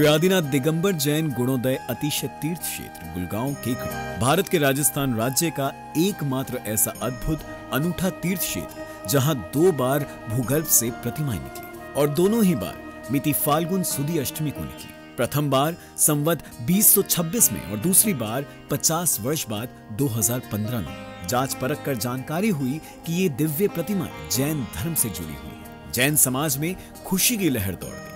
श्री आदिनाथ दिगंबर जैन गुणोदय अतिशय तीर्थ क्षेत्र, गुलगांव केकड़ी। भारत के राजस्थान राज्य का एकमात्र ऐसा अद्भुत, अनूठा तीर्थ क्षेत्र, जहाँ दो बार भूगर्भ से प्रतिमाएँ निकली और दोनों ही बार मिति फाल्गुन सुदी अष्टमी को निकली। प्रथम बार संवत 2026 में और दूसरी बार 50 वर्ष बाद 2015 में। जाँच परख कर जानकारी हुई कि ये दिव्य प्रतिमा जैन धर्म से जुड़ी हुई है। जैन समाज में खुशी की लहर दौड़ गई।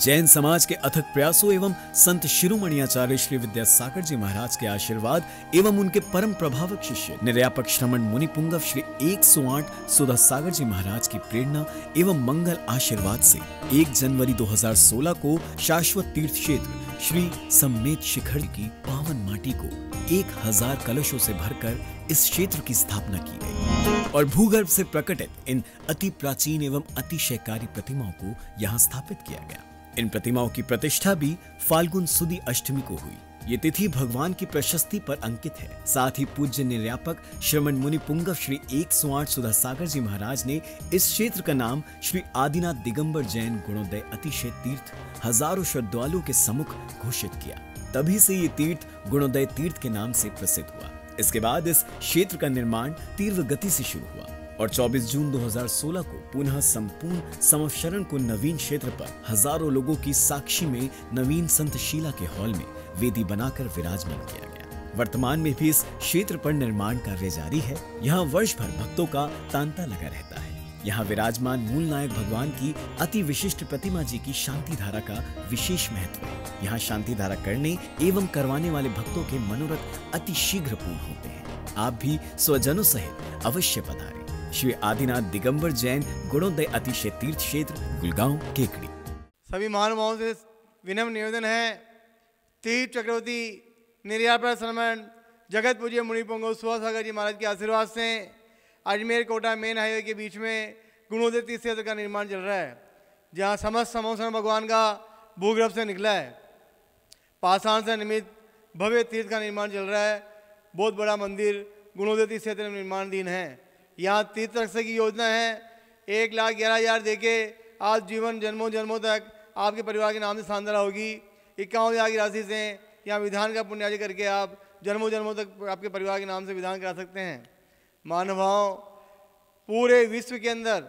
जैन समाज के अथक प्रयासों एवं संत शिरोमणि आचार्य श्री विद्यासागर जी महाराज के आशीर्वाद एवं उनके परम प्रभावक शिष्य निर्यापक श्रमण मुनि पुंगव श्री 108 सुधा सागर जी महाराज की प्रेरणा एवं मंगल आशीर्वाद से 1 जनवरी 2016 को शाश्वत तीर्थ क्षेत्र श्री सम्मेत शिखर की पावन माटी को एक हज़ार कलशों से भरकर इस क्षेत्र की स्थापना की गई। और भूगर्भ से प्रकटित इन अति प्राचीन एवं अतिशयकारी प्रतिमाओं को यहाँ स्थापित किया गया। इन प्रतिमाओं की प्रतिष्ठा भी फाल्गुन सुदी अष्टमी को हुई। ये तिथि भगवान की प्रशस्ति पर अंकित है। साथ ही पूज्य निर्यापक श्रमण मुनि पुंगव श्री 108 सुधा सागर जी महाराज ने इस क्षेत्र का नाम श्री आदिनाथ दिगंबर जैन गुणोदय अतिशय तीर्थ, हज़ारों श्रद्धालुओं के सम्मुख घोषित किया। तभी से ये तीर्थ गुणोदय तीर्थ के नाम से प्रसिद्ध हुआ। इसके बाद इस क्षेत्र का निर्माण तीव्र गति से शुरू हुआ। और 24 जून 2016 को पुनः संपूर्ण समशरण को नवीन क्षेत्र पर हज़ारों लोगों की साक्षी में नवीन संत शीला के हॉल में वेदी बनाकर विराजमान किया गया। वर्तमान में भी इस क्षेत्र पर निर्माण कार्य जारी है। यहाँ वर्ष भर भक्तों का तांता लगा रहता है। यहाँ विराजमान मूल नायक भगवान की अति विशिष्ट प्रतिमा जी की शांति धारा का विशेष महत्व है। यहाँ शांति धारा करने एवं करवाने वाले भक्तों के मनोरथ अति शीघ्र पूर्ण होते हैं। आप भी स्वजनों सहित अवश्य पधारें। श्री आदिनाथ दिगंबर जैन गुणोदय अतिशय तीर्थ क्षेत्र, गुलगांव, केकड़ी। सभी महानुभावों से विनम्र निवेदन है, तीर्थ चक्रवर्ती निर्यापर श्रमण, जगत पूज्य मुनि पोंगो सुहासागर जी महाराज के आशीर्वाद से अजमेर कोटा मेन हाईवे के बीच में गुणोदय तीर्थ क्षेत्र का निर्माण चल रहा है, जहाँ समस्त समोसन भगवान का भूगर्भ से निकला है। पाषाण से निमित्त भव्य तीर्थ का निर्माण चल रहा है, बहुत बड़ा मंदिर गुणोदय तीर्थ क्षेत्र में निर्माणधीन है। यहाँ तीर्थ रक्षा की योजना है। एक लाख ग्यारह हज़ार दे के आज जीवन जन्मों जन्मों तक आपके परिवार के नाम से शानदार होगी। इक्यावन हज़ार की राशि से यहाँ विधान का पुण्याजी करके आप जन्मों जन्मों तक आपके परिवार के नाम से विधान करा सकते हैं। मानवाओं पूरे विश्व के अंदर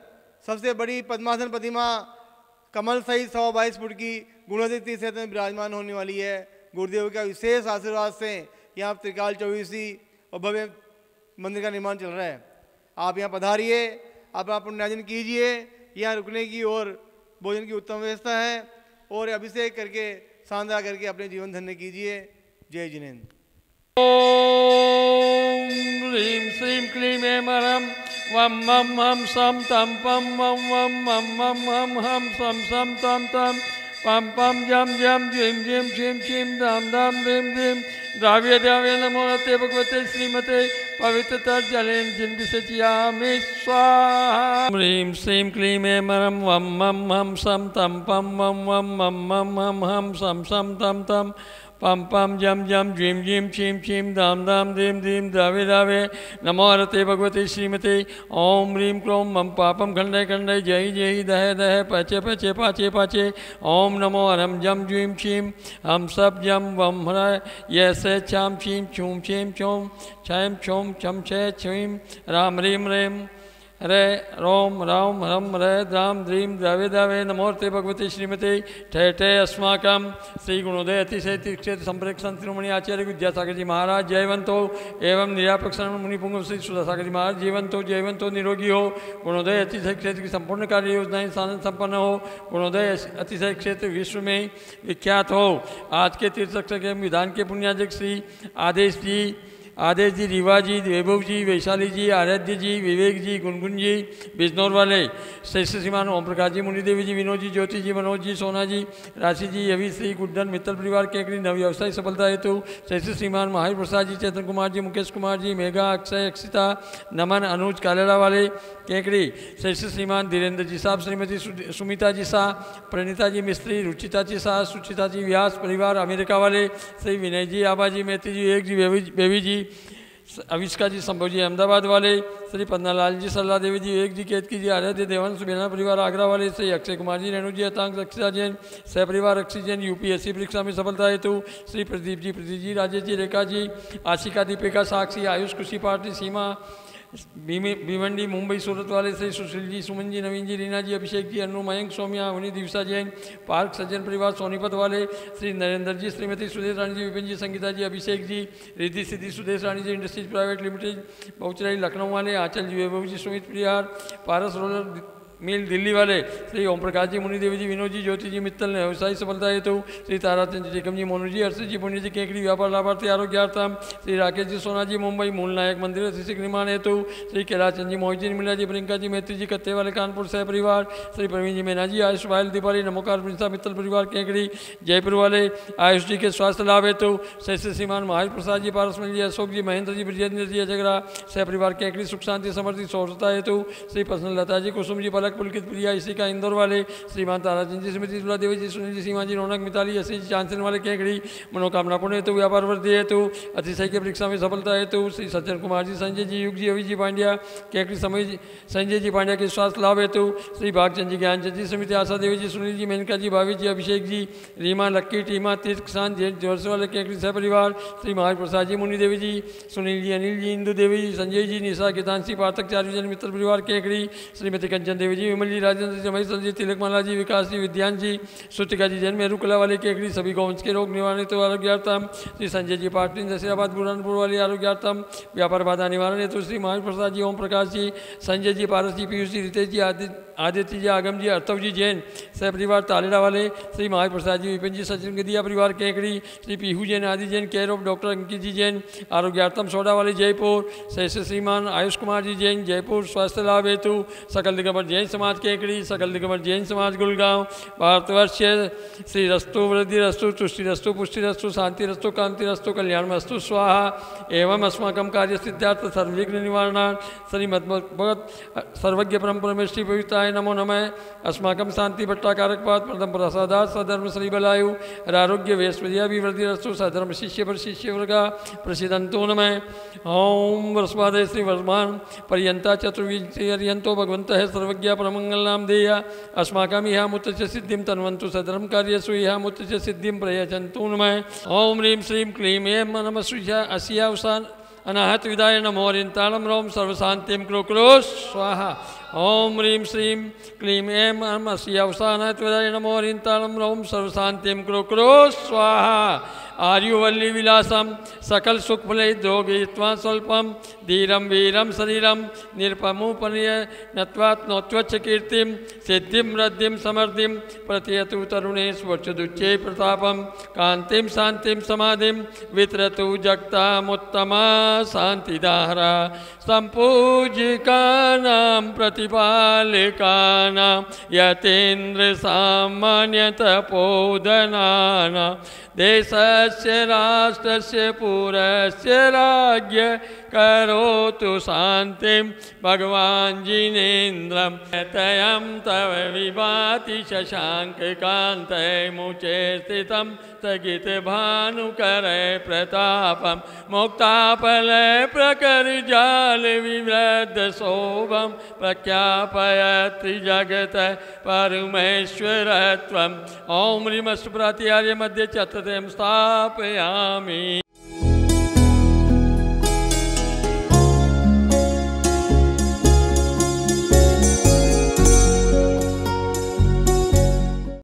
सबसे बड़ी पद्मासन प्रतिमा कमल सहित सौ बाईस फुट की गुणोदित क्षेत्र में विराजमान होने वाली है। गुरुदेव का विशेष आशीर्वाद से यहाँ त्रिकाल चौबीसी और भव्य मंदिर का निर्माण चल रहा है। आप यहाँ पधारिए, आप आप पुण्याजन कीजिए, यहाँ रुकने की और भोजन की उत्तम व्यवस्था है और अभिषेक करके शानदार करके अपने जीवन धन्य कीजिए। जय जिनेन्द्र। ह्रीं श्रीं क्लीं ऐं मरं वं मं हं सं तं, पं वं वं मं मं हं हं सं सं तं तं, पं पं जं जं ज्वीं ज्वीं क्षीं क्षीं दां दां धीं धीं द्राव्य द्राव्य नमो भगवते श्रीमते पवित्रतर जलेन जिन्विसच्यामि स्वाहा। ह्रीं श्रीं क्लीं ऐं मरं वं मं हं सं तं पं वं वं मं मं हं हं सं सं तं तं पम पम जम जम ज्वीं ज्वीं क्षीं क्षीं दाम दाम धीं धीं दावे दावे। नमो हरते भगवते श्रीमते। ओम ह्रीं क्लों मम पापम खंडय खंडय जय जय दह दह पचे पचे पाचे पाचे। ओम नमो हरम जम ज्वीं क्षीं हम सब जम वम हर। यसे छीं छूं छीं छूं छैं छूं छम छे छीं राम ह्रीं ह्रीं। हरे रोम, राम, रम, रे, द्राम द्रीम द्रवे द्रवे नमोर्ते भगवती श्रीमती। अस्माकं श्री गुणोदय अतिशय तीक्षेत्र संप्रेक संत शिरोमणि आचार्य विद्यासागर जी महाराज, जयवंतो। एवं निरापक शरण मुनि पुंग श्री सुधासागर जी महाराज जीवंतो जयवंतो, निरोगी हो। गुणोदय अतिशय क्षेत्र की संपूर्ण कार्य योजनाएँ साधन संपन्न हो। गुणोदय अतिशय क्षेत्र विश्व में विख्यात हो। आज के तीर्थ एवं विधान के पुण्याजक श्री आदेश जी आदेश जी रीवा जी वैभव जी वैशाली जी आराध्य जी विवेक जी गुनगुन जी बिजनौर वाले श्रेष्ठ श्रीमान ओम प्रकाश जी मुनिदेवी जी विनोद जी ज्योति जी मनोज जी सोना जी राशि जी यवि श्री गुड्डन, मित्तल परिवार, केकड़ी, नव व्यवसाय, सफलता हेतु श्रेष्ठ श्रीमान महावीर प्रसाद जी चेतन कुमार जी मुकेश कुमार जी मेघा, अक्षय, अक्षिता, नमन, अनुज कालेला वाले केकड़ी श्रेष्ठ श्रीमान धीरेन्द्र जी साहब, श्रीमती सुमिता जी शाह प्रणीता जी मिस्त्री रुचिता जी शाह सुचिता जी व्यास, परिवार अमेरिका वाले श्री विनय जी आबा जी मेहती जी एक जी बेबी जी अविष्का जी, संभव अहमदाबाद वाले, श्री पन्नालाल जी, सल्ला देवी जी एक जी केतकी जी आराध्य देवान सुबेना परिवार, आगरा वाले, श्री अक्षय कुमार जी, रेणु जी अतांक रक्षा जैन, सहपरिवार परिवार जैन यूपीएससी परीक्षा में सफलता हेतु, श्री प्रदीप जी प्रदीप जी, राजेश जी, रेखा जी, आशिका दीपिका साक्षी, आयुष खुशी पार्टी, सीमा भिवंडी मुंबई सूरत वाले श्री सुशील जी, सुमन जी, नवीन जी, रीना जी, अभिषेक जी, अनु मयंक, सोमिया, अवनी, दिवसा जैन, पार्क सज्जन परिवार, सोनीपत वाले श्री नरेंद्र जी, श्रीमती सुदेश रानी जी, विपिन जी, संगीता जी, अभिषेक जी, रिद्धि सिद्धि सुदेश रानी जी मिल दिल्ली वाले, श्री ओम प्रकाश जी मुनि देवी जी विनोद जी ज्योति जी मित्तल ने व्यवसायी सफलता हेतु श्री ताराचंद जी टेकम जी मोनू जी हर्षित जी पुण्य जी केकड़ी, व्यापार, लाभार्थी, आरोग्यार्थम, श्री राकेश जी सोना जी मुंबई मूल नायक मंदिर शिक्षक निर्माण हेतु श्री कैलाचंद जी मोहित जी निर्मला जी प्रियंका जी मैत्री जी कत्ते वाले कानपुर सह परिवार, श्री प्रवीण जी मीना जी आयुष वायल दीपाली, नमोकार प्रिंसा मित्तल परिवार, केकड़ी जयपुर वाले आयुष जी के स्वास्थ्य लाभ हेतु शैष्य श्रीमान महावीर प्रसाद जी पारसमल जी अशोक जी महेंद्र जी ब्रजेंद्र जी अजगरा, सह परिवार, केकड़ी, सुख, शांति, समृद्धि सौरता हेतु श्री प्रसन्न लता जी कुसुम जी पलक पुलकित प्रिया, इसी का इंदौर वाले, श्रीमान ताराचंद जी स्मृति दुला देवी जी, सुनील जी सीमा जी, रौनक मिताली असी जी चांसन वाले केकड़ी, मनोकामना पुण्य हेतु, व्यापार वृद्धि हेतु, अतिशय की परीक्षा में सफलता हेतु, श्री सज्जन कुमार जी, संजय जी, युग जी अवि जी पांड्या, केकड़ी समय संजय जी पांड्या के स्वास्थ्य लाभ हेतु, श्री भागचंद जी, ज्ञानचंद जी समिति आशा देवी जी, सुनील जी, मेनका जी भावी जी, अभिषेक जी, रीमा, लक्की, टीमा, तीर्थ, किसान जैन जोरसे वाले केकड़ी सह परिवार श्री महावीर प्रसाद जी, मुनि देवी जी, सुनील जी, अनिल जी, इंदु देवी जी, संजय जी, निशा, गीतांशी, पाठक, चार जन मित्र परिवार, केकड़ी, श्रीमती कंचन देवी जी विमल जी राजेंद्र जी रमेश जी तिलकमाला जी, विकास जी, विद्यान जी सुतिका जी, जैन मेरू कला वाले केकड़ी, सभी गौवंश के रोग निवारण हेतु आरोग्यार्थम। श्री संजय जी पाटिल नसीराबाद बुरहानपुर वाली आरोग्यार्थम। व्यापार बाधा निवारण हेतु श्री महावीर प्रसाद जी, ओम प्रकाश जी, संजय जी, पारस जी, पीयूष जी, रितेश जी आदित्य आदित्य जी, आगम जी अर्थव जी, जैन सह परिवार तालेड़ा वाले, श्री महावीर प्रसाद जी, विपिन जी, सचिन गदिया परिवार Kekri, Shri Peehu Jain, Aadi Jain care of doctor Ankit ji, Jain आरोग्यार्थम soda वाले जयपुर सहस्य श्रीमान आयुष कुमार जी, जैन जयपुर, स्वास्थ्य लाभ हेतु, सकल दिगंबर जैन समाज केकड़ी सकल दिगंबर जैन समाज गुड़गांव भारतवर्ष श्री रस्तु वृद्धि रस्तु, तुष्टि रस्तु, पुष्टि रस्तु, शांति रस्तु, कांति रस्तु, कल्याण रस्तु, स्वाहा, एवं अस्माकं कार्य सिद्धार्थ सर्वविघ्न निवारणार्थ श्रीमद्भगवत सर्वज्ञ परम परमेश्वरी पवित्राय नमो नमः। अस्माकं शांति भट्टाकारक पाद, प्रथम प्रसादात, सधर्म श्री बलायु आरोग्य वैश्वर्याभिवृद्धि रस्तु, सधर्म शिष्य पर शिष्य वर्गा प्रसिदंतो नमः। ओम वरस्वादय श्री वर्धमान पर्यंता चतुर्विंशो भगवंत सर्वज्ञ परमंगल नाम देया। अस्माकं इहा मुत सिद्धिं तन्वन्तु सधर्म कार्यसु इहा मुत च सिद्धिं प्रयजन्तु नमः। ओम ह्रीं श्रीं क्लीं ऐं नमः श्रीया अस्यावसान अनाहत विदाय नमो रिंताणम रोम सर्वशांतिम क्रो क्रो। स्वाहा। ओम ह्रीं श्रीं क्लीं ऐं अस्यावसानात विदाय नमो रिंताणम रोम सर्वशांतिम क्रो क्रो। स्वाहा। आर्युवल्ली विलासम सकल सुखफले द्रोगयित्वा स्वल्पम धीरम वीरम शरीरम निरपमुपनीय नोत्वच्च कीर्तिम सिद्धिम रद्धिम समर्धिम प्रत्यतु तरुणे स्वच्छदुच्चे प्रतापम कांतिम शांतिम समाधिम वितरतु जगतामुत्तमा शांतिदाहरा सम्पूजिकानां प्रतिपालिकानां यतेन्द्र सामान्यतपोदनानां देशस्य से पुरस्य राज्ञ करोतु शान्तिं भगवान् जिनेन्द्रं तयं तव विभाति शशाङ्ककान्तमुचे स्थितं स्थगितभानुकरे प्रतापं मुक्ताफले प्रकरजाल विवृद्धशोभं प्रख्यापयति जगत परमेश्वरत्वम् ओम ह्रीमस्तु प्रातिहार्य मध्ये चतुर्थं स्थापयामि।